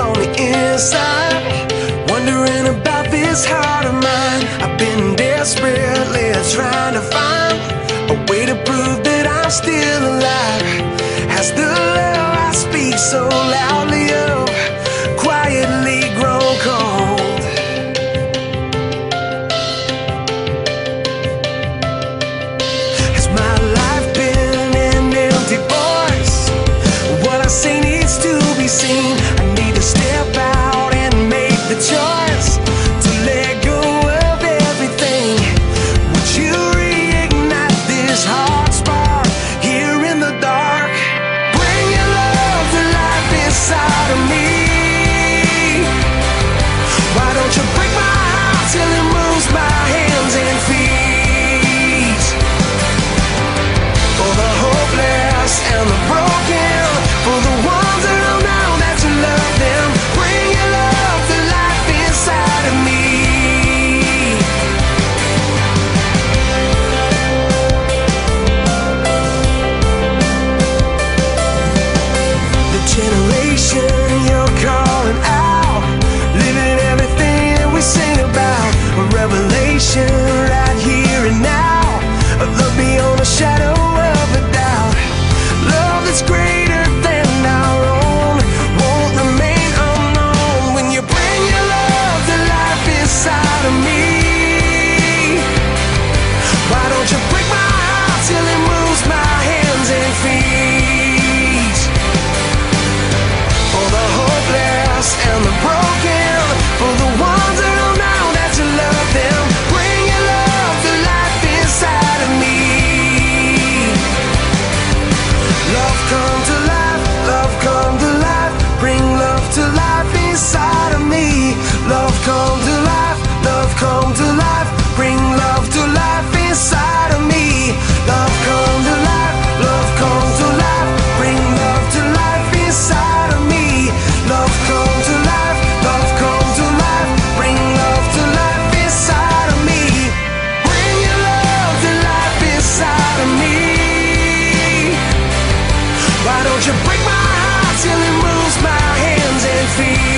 on the inside. Wondering about this heart of mine. I've been desperately trying to find a way to prove that I'm still alive. Has the love I speak so loudly. see